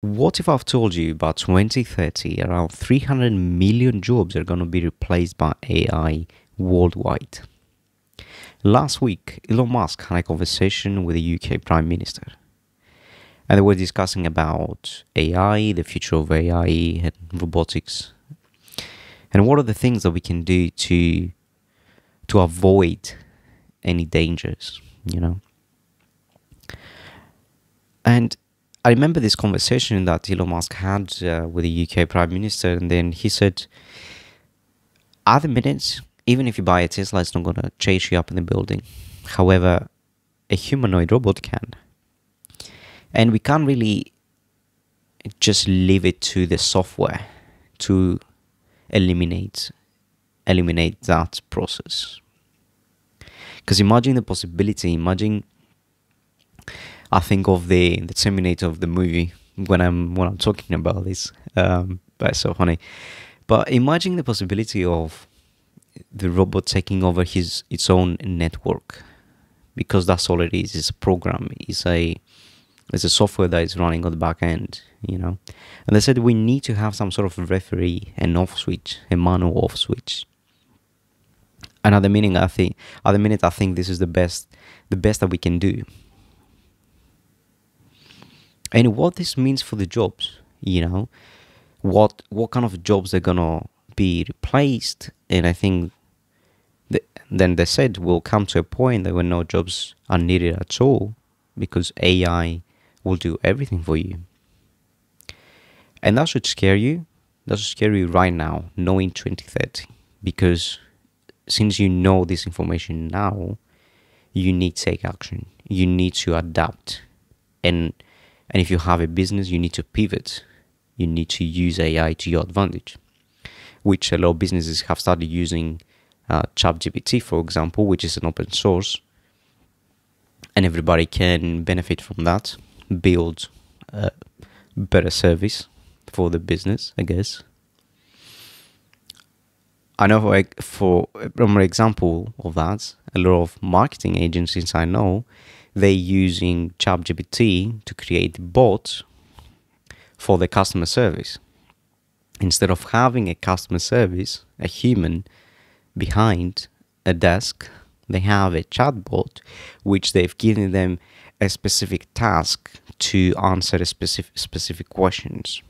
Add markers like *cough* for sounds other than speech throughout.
What if I've told you by 2030 around 300 million jobs are going to be replaced by AI worldwide? Last week, Elon Musk had a conversation with the UK Prime Minister. And they were discussing about AI, the future of AI and robotics. And what are the things that we can do to to avoid any dangers, you know? And I remember this conversation that Elon Musk had uh, with the UK Prime Minister, and then he said, "At the minute, even if you buy a Tesla, it's not going to chase you up in the building. However, a humanoid robot can, and we can't really just leave it to the software to eliminate eliminate that process. Because imagine the possibility. Imagine I think of the the Terminator of the movie when I'm when I'm talking about this. Um, it's so funny. But imagine the possibility of the robot taking over his its own network, because that's all it is. It's a program. It's a it's a software that is running on the back end. You know, and they said we need to have some sort of referee, an off switch, a manual off switch. And at the minute, I think at the minute I think this is the best the best that we can do and what this means for the jobs you know what what kind of jobs are gonna be replaced. And i think th- then they said we'll come to a point that when no jobs are needed at all because ai will do everything for you. And that should scare you. That should scare you right now knowing 2030 because since you know this information now you need to take action. You need to adapt. And and if you have a business, you need to pivot. You need to use AI to your advantage, which a lot of businesses have started using uh, ChatGPT, for example, which is an open source, and everybody can benefit from that, build a better service for the business, I guess. I know, for for example of that, a lot of marketing agencies I know they're using ChatGPT to create bots for the customer service. Instead of having a customer service, a human behind a desk, they have a chatbot which they've given them a specific task to answer specific specific questions.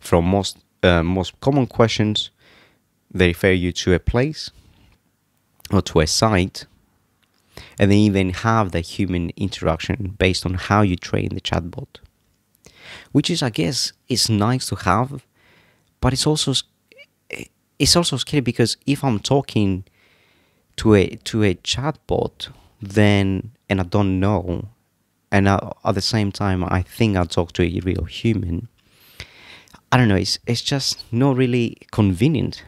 From most uh, most common questions, they refer you to a place or to a site and then even have the human interaction based on how you train the chatbot. Which is i guess is nice to have but it's also it's also scary because if i'm talking to a to a chatbot then and i don't know and I, at the same time i think i talk to a real human i don't know it's it's just not really convenient.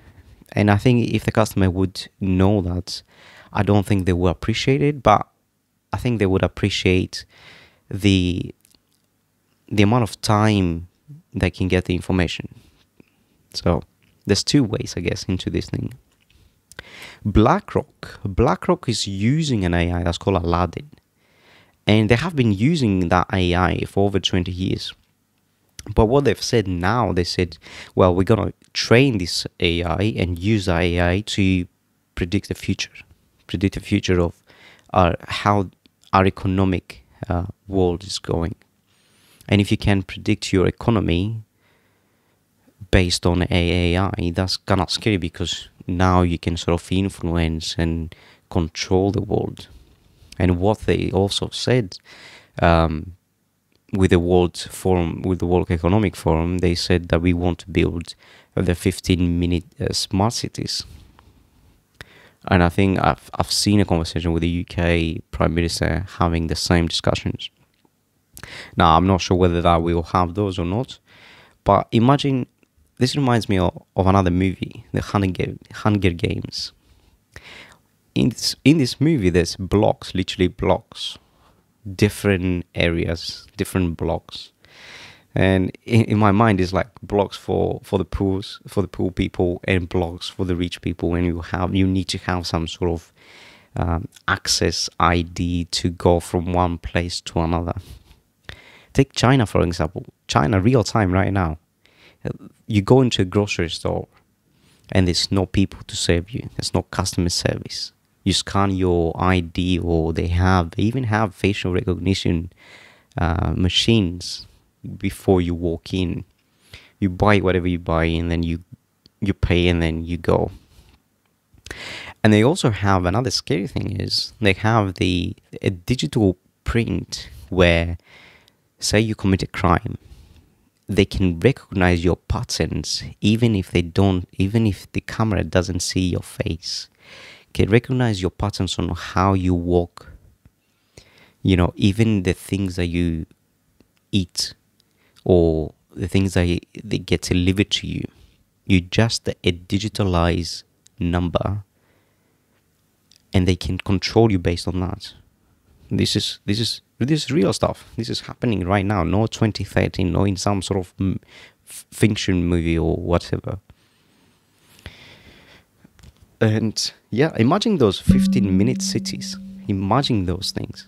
And i think if the customer would know that I don't think they will appreciate it, but I think they would appreciate the the amount of time they can get the information. So there's two ways, I guess, into this thing. BlackRock, BlackRock is using an AI that's called Aladdin, and they have been using that AI for over 20 years. But what they've said now, they said, well, we're gonna train this AI and use AI to predict the future predict the future of our how our economic uh, world is going. And if you can predict your economy based on AI, that's kind of scary because now you can sort of influence and control the world. And what they also said um, with the World Forum, with the World Economic Forum, they said that we want to build the 15 minute uh, smart cities and I think I've I've seen a conversation with the UK Prime Minister having the same discussions. Now I'm not sure whether that we will have those or not, but imagine this reminds me of, of another movie, the Hunger, Hunger Games. In this, in this movie, there's blocks, literally blocks, different areas, different blocks and in, in, my mind is like blocks for for the pools for the poor people and blocks for the rich people and you have you need to have some sort of um, access id to go from one place to another Take China, for example. China, real time right now. You go into a grocery store and there's no people to serve you, there's no customer service. You scan your ID, or they have, they even have facial recognition uh, machines before you walk in. You buy whatever you buy, and then you you pay, and then you go. And they also have another scary thing is they have the a digital print where, say, you commit a crime, they can recognize your patterns even if they don't, even if the camera doesn't see your face. Can recognize your patterns on how you walk. You know, even the things that you eat or the things that they get delivered to you. You just a digitalized number and they can control you based on that. This is this is this is real stuff. This is happening right now. No 2013, no in some sort of mm, m- fiction movie or whatever. And yeah, imagine those 15 minute cities. Imagine those things.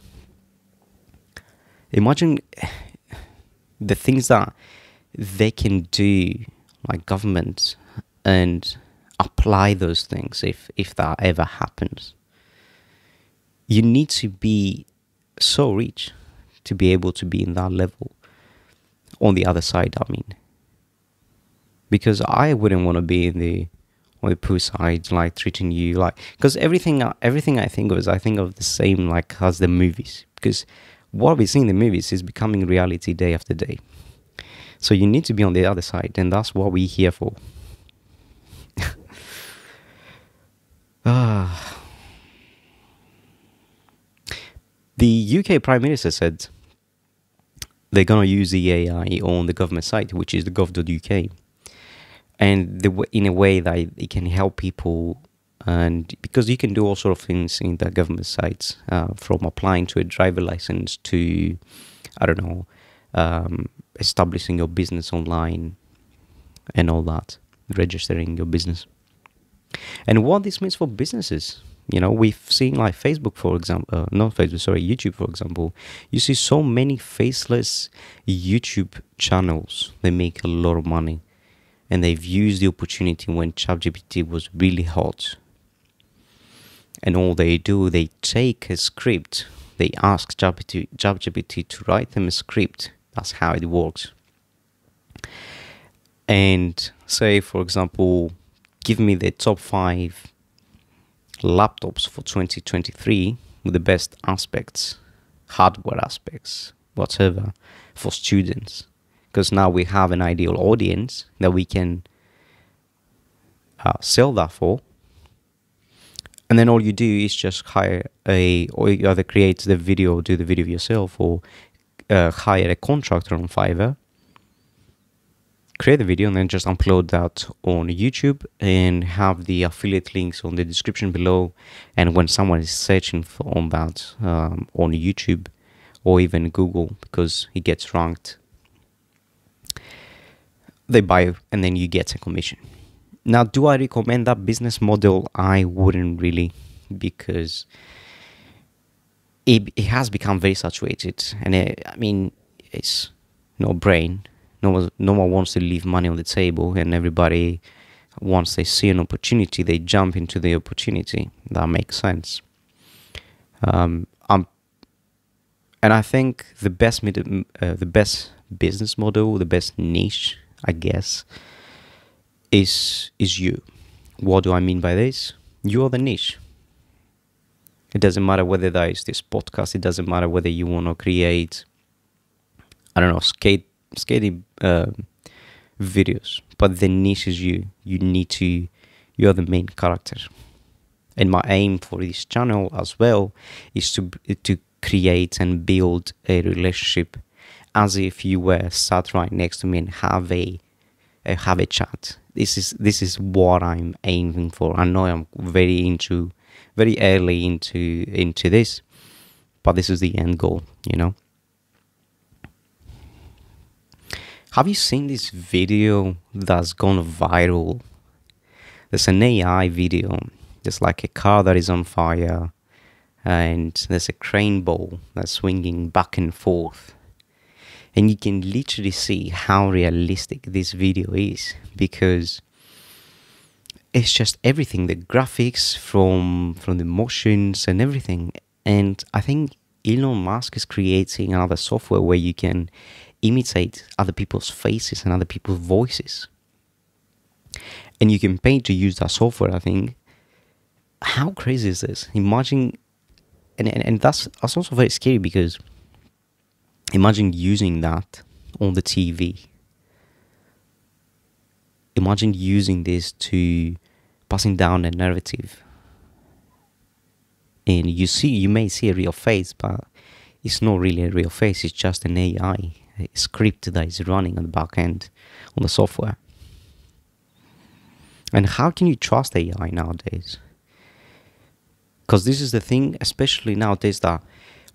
Imagine the things that they can do, like government, and apply those things if if that ever happens. You need to be so rich to be able to be in that level. On the other side i mean. Because i wouldn't want to be in the on the poor side like treating you like because everything everything i think of is i think of the same like as the movies. Because what we see in the movies is becoming reality day after day. So you need to be on the other side and that's what we're here for. *laughs* Ah. The UK Prime Minister said they're going to use the AI on the government site, which is the gov.uk, and the, in a way that it can help people. And because you can do all sort of things in the government sites, uh, from applying to a driver license to, I don't know, um, establishing your business online and all that, registering your business. And what this means for businesses, you know, we've seen like Facebook, for example, uh, not Facebook, sorry, YouTube, for example. You see so many faceless YouTube channels. They make a lot of money, and they've used the opportunity when ChatGPT was really hot. And all they do, they take a script. They ask ChatGPT to write them a script. That's how it works. And say, for example, give me the top five laptops for 2023 with the best aspects, hardware aspects, whatever, for students. Because now we have an ideal audience that we can uh, sell that for. And then all you do is just hire a, or you either create the video, or do the video yourself, or uh, hire a contractor on Fiverr create the video and then just upload that on YouTube and have the affiliate links on the description below. And when someone is searching for on that um, on YouTube or even Google because it gets ranked, they buy and then you get a commission. Now, do I recommend that business model? I wouldn't really because it, it has become very saturated. And it, I mean it's no brain. No one, no one wants to leave money on the table and everybody once they see an opportunity they jump into the opportunity. That makes sense. Um, um, and I think the best uh, the best business model the best niche I guess is is you what do I mean by this you are the niche it doesn't matter whether that is this podcast it doesn't matter whether you want to create I don't know skate skating uh, videos, but the niche is you. You need to, you're the main character. And my aim for this channel as well is to to create and build a relationship as if you were sat right next to me and have a have a chat. This is this is what I'm aiming for. I know I'm very into very early into into this, but this is the end goal. You know. Have you seen this video that's gone viral? There's an AI video. There's like a car that is on fire, and there's a crane ball that's swinging back and forth. And you can literally see how realistic this video is because it's just everything the graphics from from the motions and everything. And i think elon musk is creating another software where you can imitate other people's faces and other people's voices. And you can pay to use that software i think. How crazy is this? Imagine and, and, and that's that's also very scary because imagine using that on the tv imagine using this to passing down a narrative. And you see you may see a real face but it's not really a real face. It's just an ai a script that is running on the back end on the software. And how can you trust ai nowadays? Because this is the thing especially nowadays that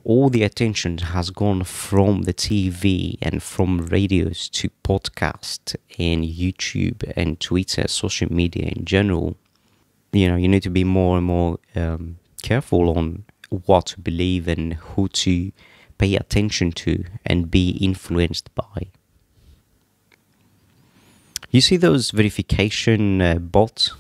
all the attention has gone from the TV and from radios to podcast and YouTube and Twitter, social media in general. You know, you need to be more and more um, careful on what to believe and who to pay attention to and be influenced by. You see those verification uh, bots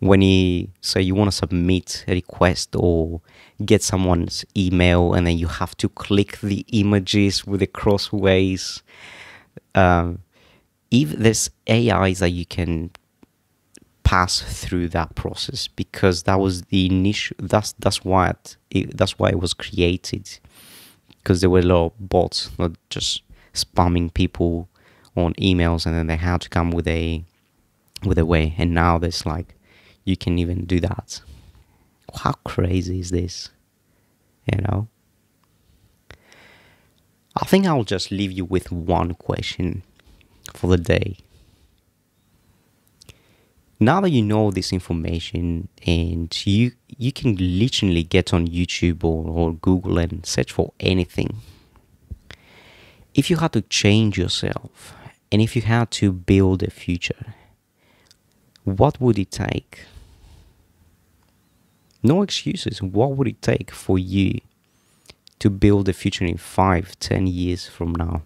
when you say you want to submit a request or get someone's email and then you have to click the images with the crossways um, even there's ais that you can pass through that process because that was the initial that's that's why it, that's why it was created because there were a lot of bots not just spamming people on emails and then they had to come with a with a way. And now there's like you can even do that. How crazy is this? You know? I think I'll just leave you with one question for the day. Now that you know this information and you you can literally get on YouTube or, or Google and search for anything. If you had to change yourself and if you had to build a future, what would it take? No excuses. What would it take for you to build a future in five, ten years from now?